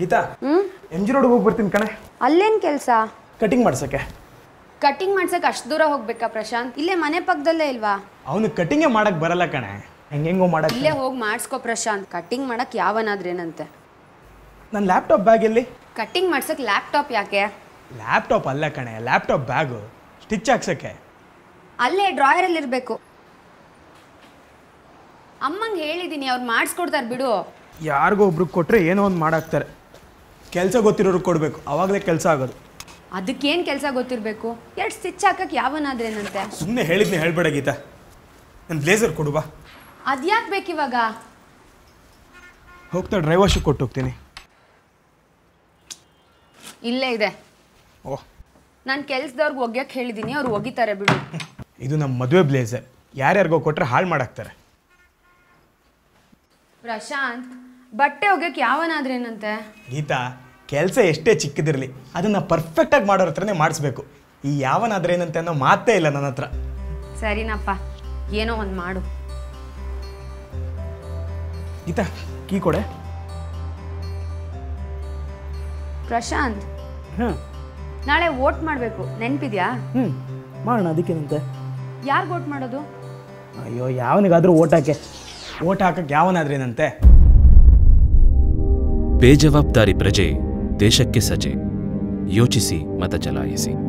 Geetha M G ರೋಡ್ಗೆ ಹೋಗಿ ಬರ್ತೀನಿ ಕಣೆ. ಅಲ್ಲೇನ್ ಕೆಲಸ? ಕಟಿಂಗ್ ಮಾಡ್ಸಕ್ಕೆ. ಕಟಿಂಗ್ ಮಾಡ್ಸಕ್ಕೆ ಅಷ್ಟು ದೂರ ಹೋಗ್ಬೇಕಾ ಪ್ರಶಾಂತ್? ಇಲ್ಲೇ ಮನೆ ಪಕ್ಕದಲ್ಲೇ ಇಲ್ವಾ? ಅವನು ಕಟಿಂಗೇ ಮಾಡಕ್ಕೆ ಬರಲ್ಲ ಕಣೆ. ಹೆಂಗೆಂಗೋ ಮಾಡಕ್ಕೆ ಇಲ್ಲೇ ಹೋಗಿ ಮಾಡಿಸ್ಕೋ ಪ್ರಶಾಂತ್. ಕಟಿಂಗ್ ಮಾಡಕ್ ಯಾವನಾದ್ರೇನಂತೆ ನನ್ನ ಲ್ಯಾಪ್ಟಾಪ್ ಬ್ಯಾಗ್ ಎಲ್ಲಿ? ಕಟಿಂಗ್ ಮಾಡ್ಸಕ್ ಲ್ಯಾಪ್ಟಾಪ್ ಯಾಕೆ? ಲ್ಯಾಪ್ಟಾಪ್ ಅಲ್ಲ ಕಣೆ ಲ್ಯಾಪ್ಟಾಪ್ ಬ್ಯಾಗು ಸ್ಟಿಚ್ ಹಾಕ್ಸಕ್ಕೆ. ಅಲ್ಲೇ ಡ್ರಾಯರಲ್ಲಿ ಇರಬೇಕು. ಅಮ್ಮಂಗೆ ಹೇಳಿದ್ದೀನಿ ಅವ್ರು ಮಾಡಿಸ್ಕೊಡ್ತಾರೆ ಬಿಡು. ಯಾರಿಗೋ ಒಬ್ರಿಗೆ ಕೊಟ್ಟರೆ ಏನೋ ಒಂದು ಮಾಡಾಕ್ತಾರೆ. ಕೆಲಸ ಗೊತ್ತಿರೋರು ಕೊಡಬೇಕು. ಅವಾಗಲೇ ಕೆಲಸ ಆಗೋದು. ಅದಕ್ಕೇನು ಕೆಲಸ ಗೊತ್ತಿರಬೇಕು? ಎರಡು ಸ್ಟಿಚ್ ಹಾಕಕ್ಕೆ ಯಾವನಾದ್ರೇನಂತೆ? ಸುಮ್ಮನೆ ಹೇಳಿದ್ನಿ ಹೇಳ್ಬೇಡ ಗೀತಾ. ನನ್ನ ಬ್ಲೇಸರ್ ಕೊಡು ಬಾ. ಅದ್ಯಾಕೆ ಬೇಕಿವಾಗ? ಹೋಗ್ತಾ ಡ್ರೈವರ್ಶಿಪ್ ಕೊಟ್ಟು ಹೋಗ್ತೀನಿ. ಇಲ್ಲೇ ಇದೆ. ಓಹ್ ನಾನು ಕೆಲ್ಸದವ್ರಿಗೆ ಒಗ್ಯಕ್ಕೆ ಹೇಳಿದ್ದೀನಿ ಅವ್ರು ಒಗಿತಾರೆ ಬಿಡು. ಇದು ನಮ್ಮ ಮದುವೆ ಬ್ಲೇಸರ್. ಯಾರ್ಯಾರಿಗೋ ಕೊಟ್ಟರೆ ಹಾಳು ಮಾಡಾಕ್ತಾರೆ. ಪ್ರಶಾಂತ್ ಬಟ್ಟೆ ಒಗ್ಯಕ್ಕೆ ಯಾವನಾದ್ರೇನಂತೆ ಗೀತಾ ಕೆಲಸ ಎಷ್ಟೇ ಚಿಕ್ಕದಿರಲಿ ಅದನ್ನು ಪರ್ಫೆಕ್ಟಾಗಿ ಮಾಡೋರ ಹತ್ರನೇ ಮಾಡಿಸ್ಬೇಕು. ಈ ಯಾವನಾದ್ರೆ ಏನಂತೆ ಅನ್ನೋ ಮಾತೇ ಇಲ್ಲ ನನ್ನ ಹತ್ರ. ಸರಿನಪ್ಪ ಏನೋ ಒಂದು ಮಾಡು. ಗೀತಾ ಕೀ ಕೊಡೆ. ಪ್ರಶಾಂತ್. ಹಾಂ. ನಾಳೆ ವೋಟ್ ಮಾಡಬೇಕು ನೆನಪಿದ್ಯಾ? ಹ್ಞೂ ಮಾಡೋಣ ಅದಕ್ಕೇನಂತೆ ಯಾರು ವೋಟ್ ಮಾಡೋದು? ಅಯ್ಯೋ ಯಾವನಿಗಾದ್ರೂ ಓಟ್ ಹಾಕೆ. ಓಟ್ ಹಾಕಕ್ಕೆ ಯಾವನಾದ್ರೇನಂತೆ ಬೇಜವಾಬ್ದಾರಿ ಪ್ರಜೆ ದೇಶಕ್ಕೆ ಸಜೆ ಯೋಚಿಸಿ ಮತ ಚಲಾಯಿಸಿ